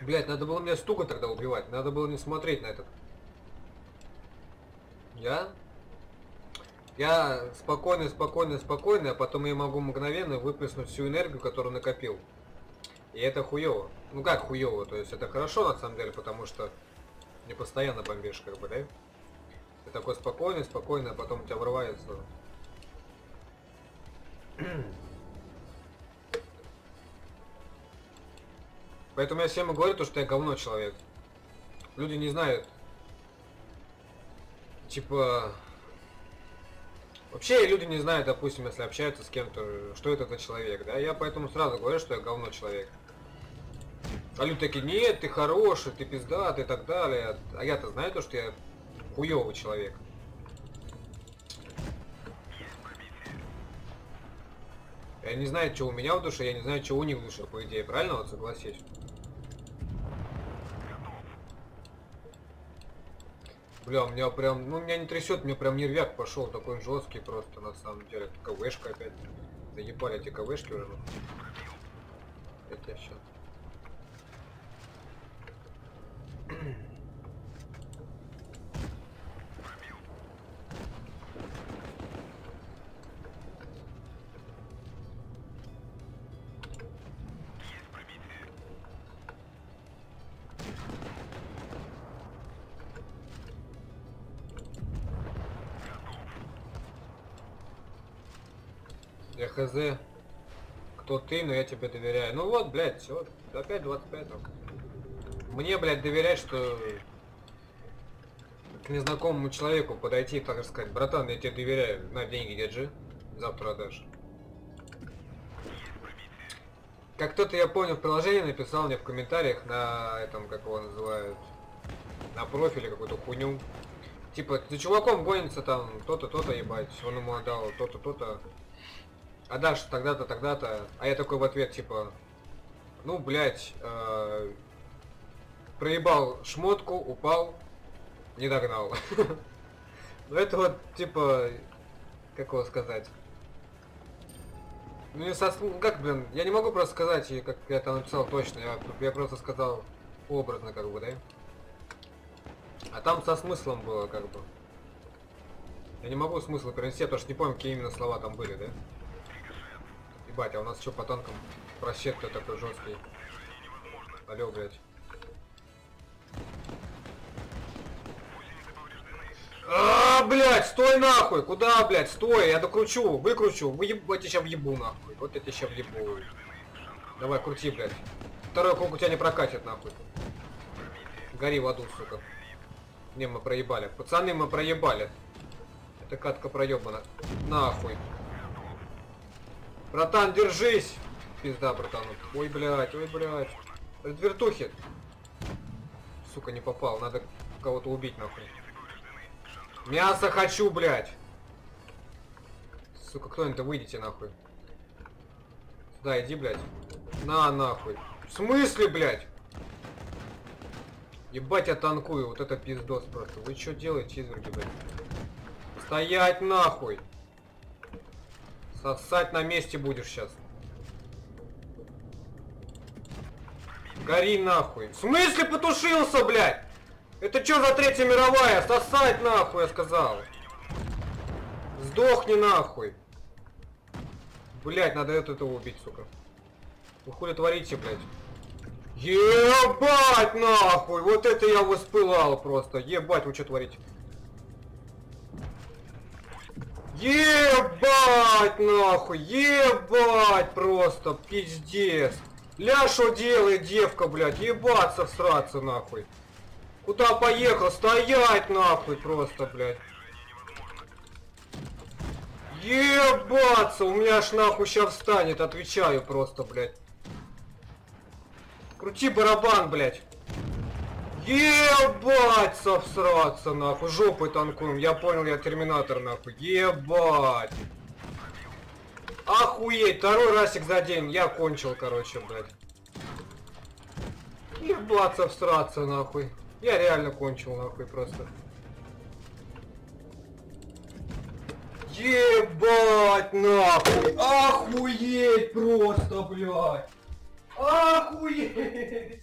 Блять, надо было мне стука тогда убивать. Надо было не смотреть на этот. Я? Я спокойно, спокойно, спокойно, а потом я могу мгновенно выплеснуть всю энергию, которую накопил. И это хуево. Ну как хуево, то есть это хорошо на самом деле, потому что не постоянно бомбишь, как бы, да? Ты такой спокойный, спокойный, а потом у тебя врывается. Поэтому я всем и говорю, то, что я говно человек. Люди не знают. Типа... Вообще люди не знают, допустим, если общаются с кем-то, что это за человек, да? Я поэтому сразу говорю, что я говно человек. А люди такие, нет, ты хороший, ты пиздатый и так далее. А я-то знаю то, что я хуёвый человек. Я не знаю, что у меня в душе, я не знаю, что у них в душе, по идее, правильно? Вот согласись. Бля, у меня прям, ну меня не трясет, мне прям нервяк пошел, такой жесткий просто на самом деле. КВшка опять. Заебали эти КВшки уже. Это сейчас. Я хз, кто ты, но я тебе доверяю. Ну вот, блядь, все, опять 25 там. Мне, блядь, доверять, что к незнакомому человеку подойти и так сказать, братан, я тебе доверяю, на деньги держи, завтра отдашь. Как кто-то, я понял, в приложении написал мне в комментариях на этом, как его называют, на профиле какую-то хуйню. Типа, за чуваком гонится там, то-то, то-то, ебать, он ему отдал, то-то, то-то. А дашь тогда-то, тогда-то. А я такой в ответ, типа, ну, блядь, э, проебал шмотку, упал, не догнал. Ну это вот, типа, как его сказать? Ну, не со... ну, как, блин, я не могу просто сказать, как я там написал точно, я, я просто сказал образно, как бы, да? А там со смыслом было, как бы. Я не могу смысл перенести, потому что не помню, какие именно слова там были, да? Ебать, а у нас что по танкам просчет-то такой жесткий? Алло, блядь. А, блядь, стой нахуй! Куда, блядь, стой, я докручу, выкручу, выеб... я тебя въебу нахуй. Вот я тебя сейчас въебу. Давай, крути, блядь. Второй круг у тебя не прокатит, нахуй. Гори в аду, сука. Не, мы проебали. Пацаны, мы проебали. Это катка проебана. Нахуй. Братан, держись! Пизда, братан. Ой, блядь, ой, блядь. Вертухи. Сука, не попал. Надо кого-то убить, нахуй. Мясо хочу, блядь. Сука, кто-нибудь выйдите, нахуй. Сюда, иди, блядь. На, нахуй. В смысле, блядь? Ебать, я танкую. Вот это пиздос просто. Вы что делаете, изверги, блядь? Стоять, нахуй. Сосать на месте будешь сейчас. Гори нахуй. В смысле потушился, блядь? Это что за третья мировая? Сосать нахуй, я сказал. Сдохни нахуй. Блять, надо это этого убить, сука. Вы хули творите, блядь? Ебать нахуй! Вот это я воспылал просто. Ебать, вы что творите? Ебать нахуй! Ебать просто! Пиздец! Ля что делает девка, блядь? Ебаться всраться нахуй! Куда поехал? Стоять нахуй просто, блядь! Ебаться! У меня аж нахуй сейчас встанет, отвечаю просто, блядь. Крути барабан, блядь. Ебать, совсраться, нахуй. Жопой танкуем. Я понял, я терминатор, нахуй. Ебать. Охуеть, второй расик за день. Я кончил, короче, блядь. Ебаться, всраться, нахуй. Я реально кончил, нахуй, просто. Ебать, нахуй. Охуеть просто, блядь. Охуеть.